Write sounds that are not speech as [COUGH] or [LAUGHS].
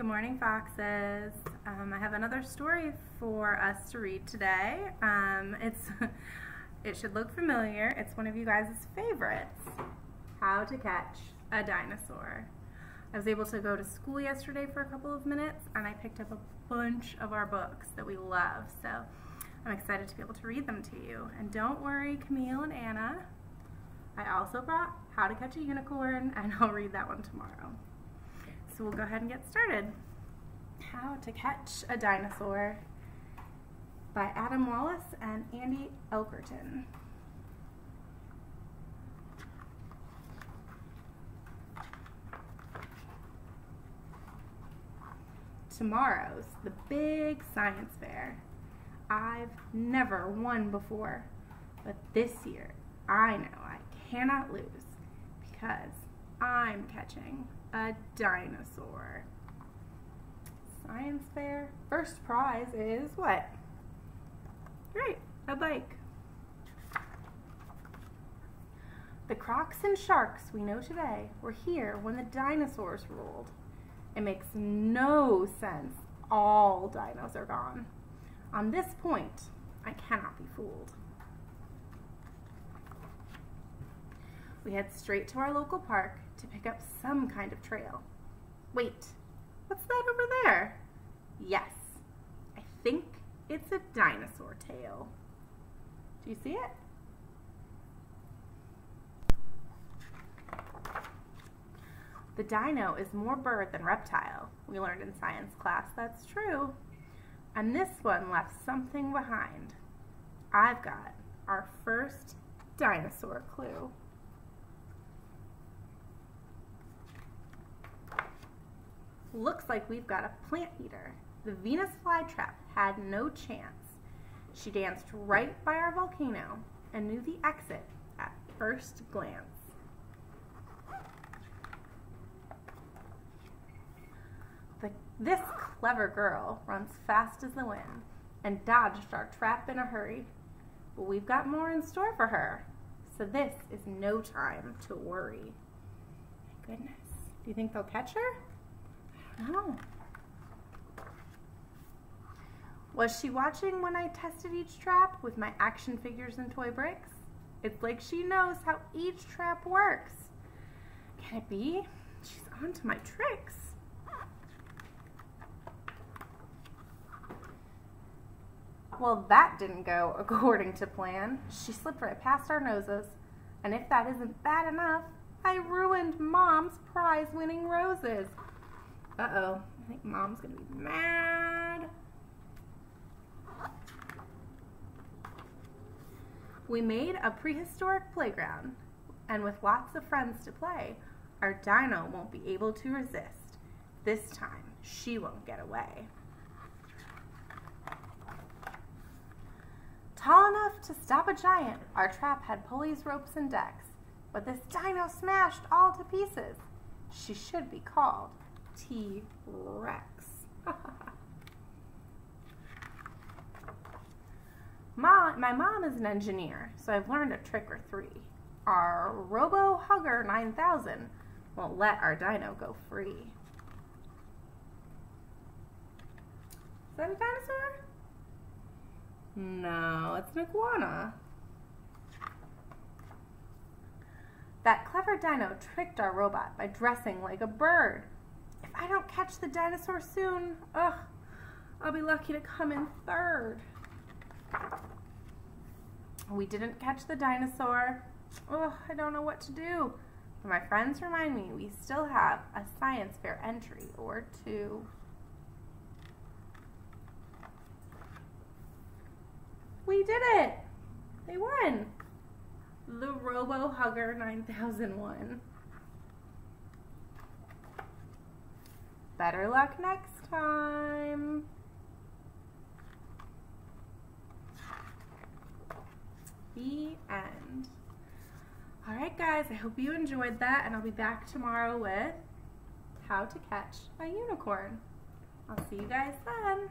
Good morning, Foxes. Um, I have another story for us to read today. Um, it's [LAUGHS] it should look familiar. It's one of you guys' favorites. How to Catch a Dinosaur. I was able to go to school yesterday for a couple of minutes and I picked up a bunch of our books that we love. So I'm excited to be able to read them to you. And don't worry, Camille and Anna. I also brought How to Catch a Unicorn and [LAUGHS] I'll read that one tomorrow. So we'll go ahead and get started. How to Catch a Dinosaur by Adam Wallace and Andy Elkerton. Tomorrow's the big science fair. I've never won before, but this year I know I cannot lose because I'm catching a dinosaur. Science fair. First prize is what? Great, a bike. The crocs and sharks we know today were here when the dinosaurs ruled. It makes no sense. All dinos are gone. On this point, I cannot be fooled. We head straight to our local park to pick up some kind of trail. Wait, what's that over there? Yes, I think it's a dinosaur tail. Do you see it? The dino is more bird than reptile. We learned in science class that's true. And this one left something behind. I've got our first dinosaur clue. Looks like we've got a plant eater. The Venus flytrap had no chance. She danced right by our volcano and knew the exit at first glance. The, this clever girl runs fast as the wind and dodged our trap in a hurry. But we've got more in store for her, so this is no time to worry. My Goodness, do you think they'll catch her? Oh. Was she watching when I tested each trap with my action figures and toy bricks? It's like she knows how each trap works. Can it be? She's onto my tricks. Well, that didn't go [LAUGHS] according to plan. She slipped right past our noses. And if that isn't bad enough, I ruined Mom's prize-winning roses. Uh-oh, I think mom's gonna be mad. We made a prehistoric playground, and with lots of friends to play, our dino won't be able to resist. This time, she won't get away. Tall enough to stop a giant, our trap had pulleys, ropes, and decks, but this dino smashed all to pieces. She should be called T-Rex. [LAUGHS] mom, my mom is an engineer, so I've learned a trick or three. Our Robo Hugger 9000 won't let our dino go free. Is that a dinosaur? No, it's an iguana. That clever dino tricked our robot by dressing like a bird. If I don't catch the dinosaur soon, ugh, I'll be lucky to come in third. We didn't catch the dinosaur. Ugh, I don't know what to do. But my friends remind me we still have a science fair entry or two. We did it! They won! The Robo Hugger 9001. Better luck next time. The end. Alright guys, I hope you enjoyed that and I'll be back tomorrow with how to catch a unicorn. I'll see you guys then.